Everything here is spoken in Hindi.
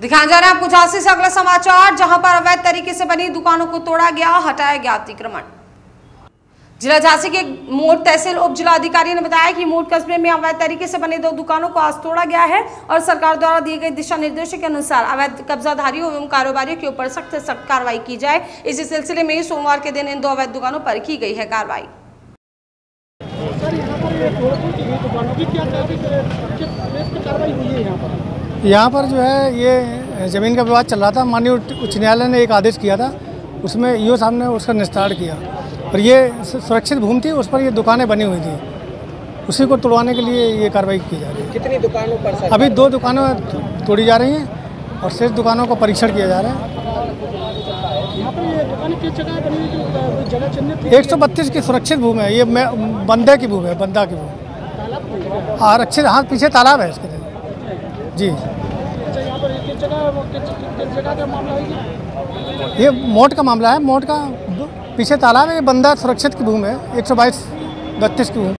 दिखाया जा रहा है आपको झांसी से अगला समाचार, जहाँ पर अवैध तरीके से बनी दुकानों को तोड़ा गया, हटाया गया अतिक्रमण। जिला झांसी के मोट तहसील उप जिला अधिकारी ने बताया कि मोट कस्बे में अवैध तरीके से बने दो दुकानों को आज तोड़ा गया है और सरकार द्वारा दिए गए दिशा निर्देशों के अनुसार अवैध कब्जाधारियों एवं कारोबारियों के ऊपर सख्त से सख्त कार्रवाई की जाए। इसी सिलसिले में सोमवार के दिन इन दो अवैध दुकानों पर की गई है कार्रवाई। यहाँ पर जो है ये ज़मीन का विवाद चल रहा था। माननीय उच्च न्यायालय ने एक आदेश किया था। उसमें ईओ साहब ने उसका निस्तार किया। और ये सुरक्षित भूमि थी उस पर ये दुकानें बनी हुई थी। उसी को तोड़वाने के लिए ये कार्रवाई की जा रही है। कितनी दुकानों पर सर? अभी दो दुकानें तोड़ी जा रही हैं और शेष दुकानों का परीक्षण किया जा रहा है। यहाँ पर ये दुकानें किस जगह बनी हुई थी? कोई जगह चिन्हित थी? एक सौ बत्तीस की सुरक्षित भूमि है। ये मैं बंदे की भूमि है बंदा की भूमि। आरक्षित हाँ पीछे तालाब है इसके जी। अच्छा ये? मोट का मामला है मोट का पीछे तालाब है ये बंदा सुरक्षित की भूमि है एक सौ बाईस बत्तीस की भूमि।